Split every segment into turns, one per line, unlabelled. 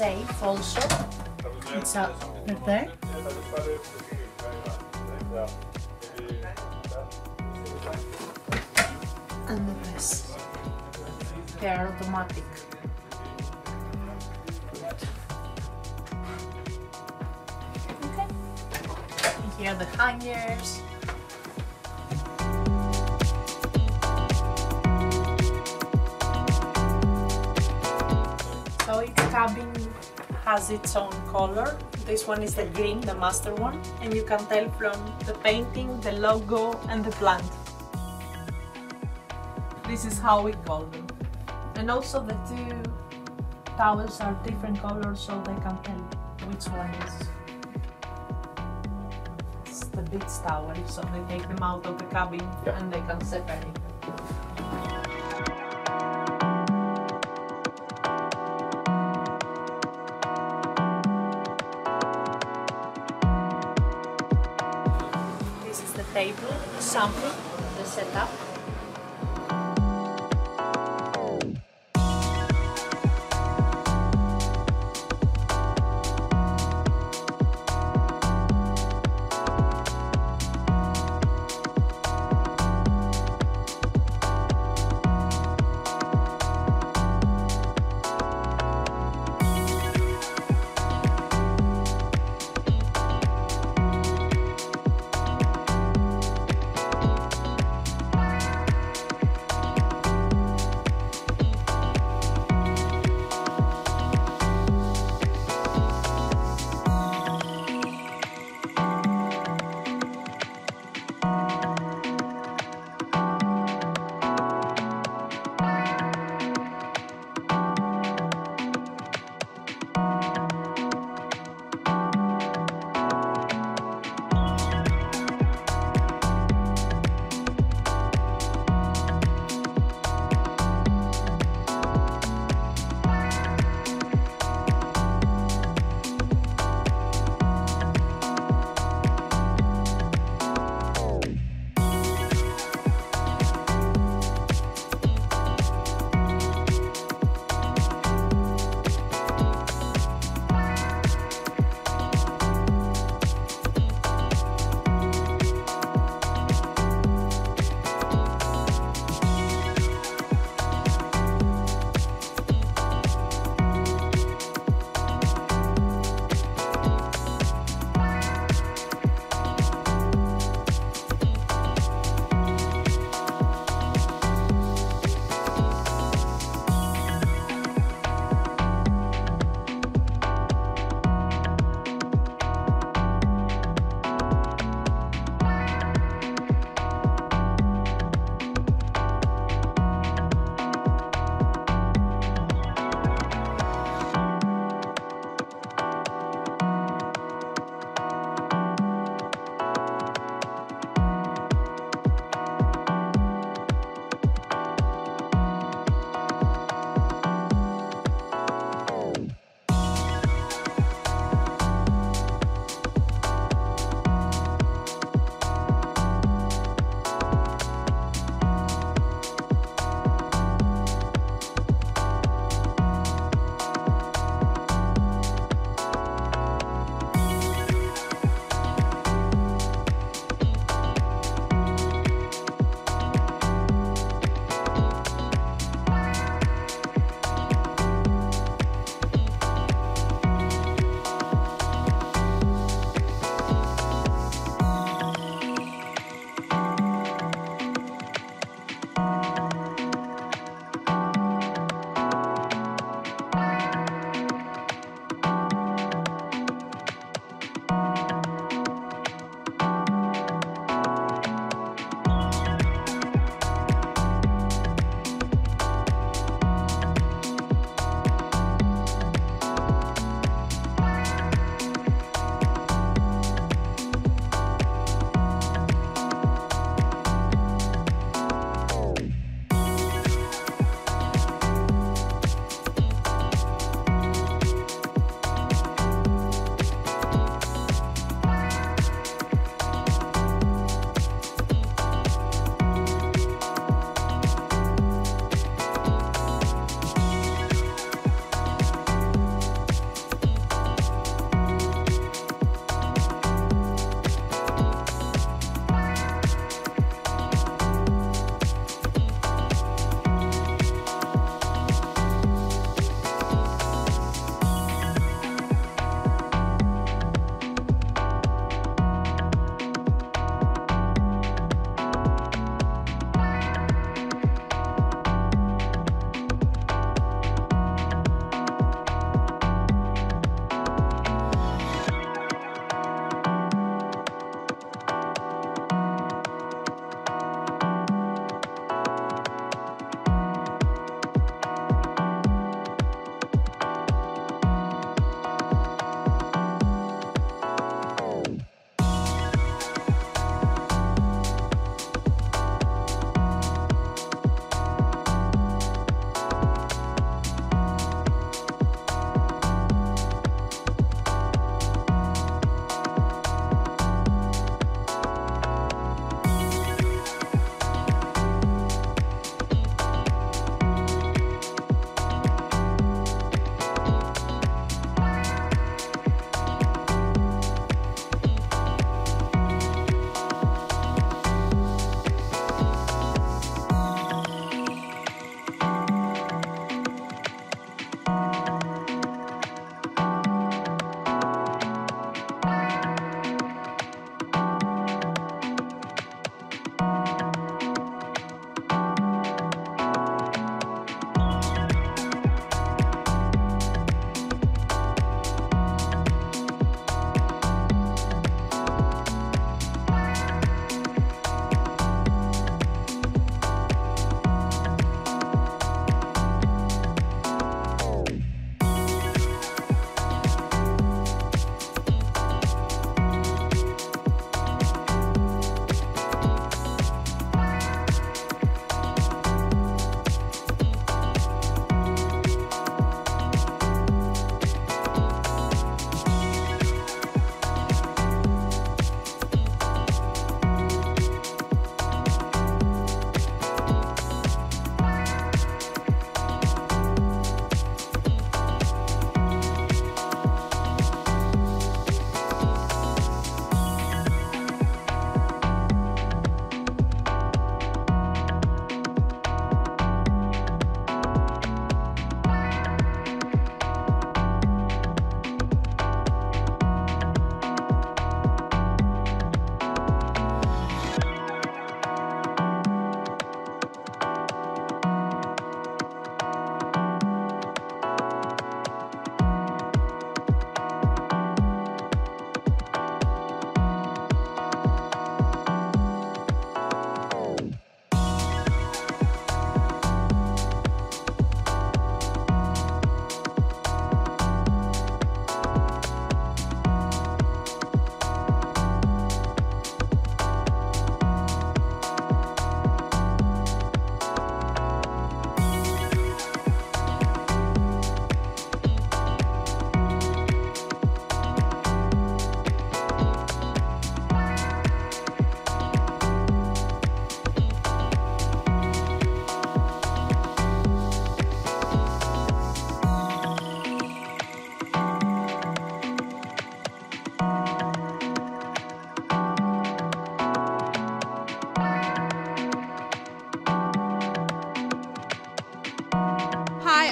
safe also. It's up there. And the rest. They are automatic. Okay. Here are the hangers. So it's cabin has its own color. This one is the green, the master one, and you can tell from the painting, the logo, and the plant. This is how we call them. And also the two towels are different colors so they can tell which one is it's the beach towel so they take them out of the cabin
Yeah.
and they can separate them. Table sample, the setup.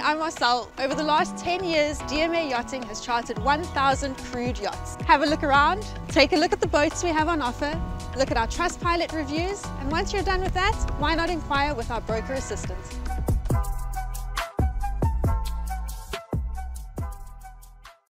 I'm Marcel. Over the last 10 years, DMA Yachting has chartered 1,000 crewed yachts. Have a look around, take a look at the boats we have on offer, look at our Trustpilot reviews, and once you're done with that, why not inquire with our broker assistant?